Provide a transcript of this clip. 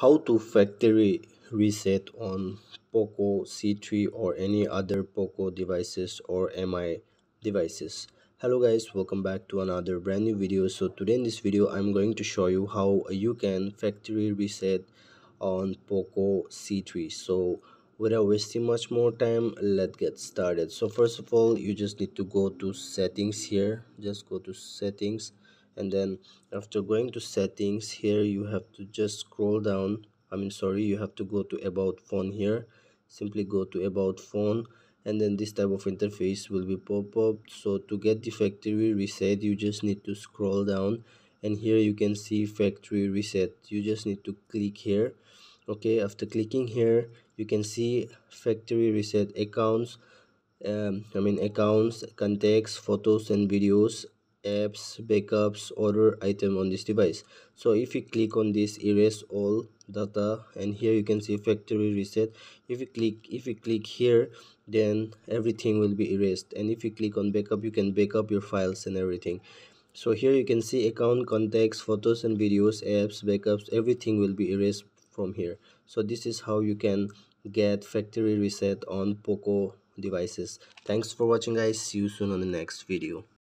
how to factory reset on poco c3 or any other poco devices or mi devices. Hello guys welcome back to another brand new video. So today in this video i'm going to show you how you can factory reset on poco c3 so without wasting much more time let's get started. So first of all you just need to go to settings here. Just go to settings and then after going to settings here you have to just scroll down. I mean sorry you have to go to about phone here. Simply go to about phone and then this type of interface will be pop up. So to get the factory reset you just need to scroll down. And here you can see factory reset. You just need to click here. Okay after clicking here you can see factory reset accounts um, i mean accounts contacts photos and videos apps backups order item on this device. So if you click on this erase all data and here you can see factory reset. If you click if you click here then everything will be erased. And if you click on backup you can backup your files and everything. So here you can see account contacts photos and videos apps backups everything will be erased from here. So this is how you can get factory reset on poco devices. Thanks for watching guys. See you soon on the next video